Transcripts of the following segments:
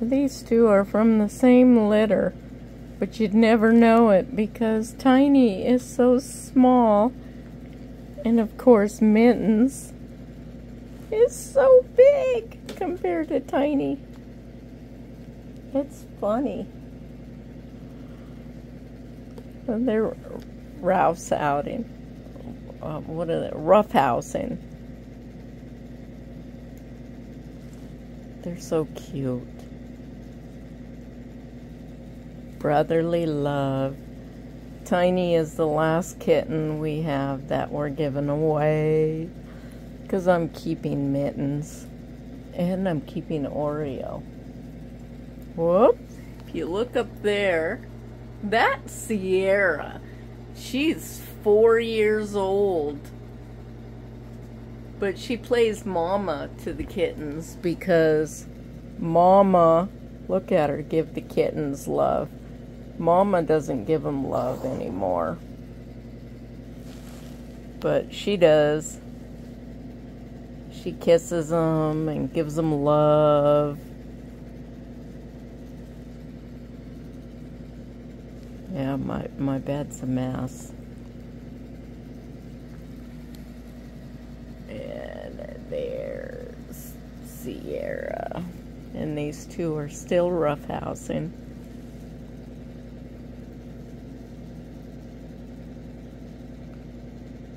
These two are from the same litter, but you'd never know it because Tiny is so small. And of course, Mittens is so big compared to Tiny. It's funny. And they're Ralph's outing. Uh, what are they? Roughhousing. They're so cute. Brotherly love. Tiny is the last kitten we have that we're giving away. Because I'm keeping Mittens. And I'm keeping Oreo. Whoop. If you look up there, that's Sierra. She's four years old. But she plays mama to the kittens because mama, look at her, give the kittens love. Mama doesn't give them love anymore. But she does. She kisses them and gives them love. Yeah, my, my bed's a mess. And there's Sierra. And these two are still roughhousing.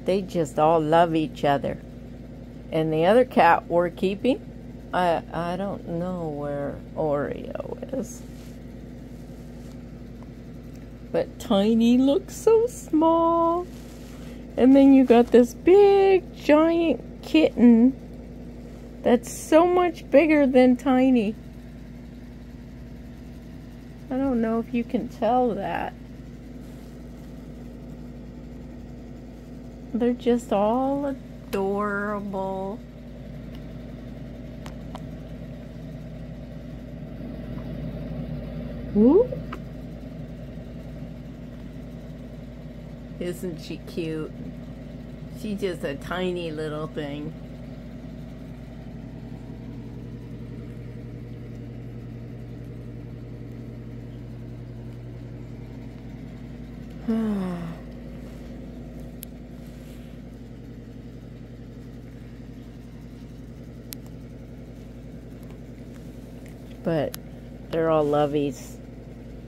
They just all love each other. And the other cat we're keeping, I I don't know where Oreo is. But Tiny looks so small. And then you got this big giant kitten that's so much bigger than Tiny. I don't know if you can tell that. They're just all adorable. Isn't she cute? She's just a tiny little thing. but they're all lovies.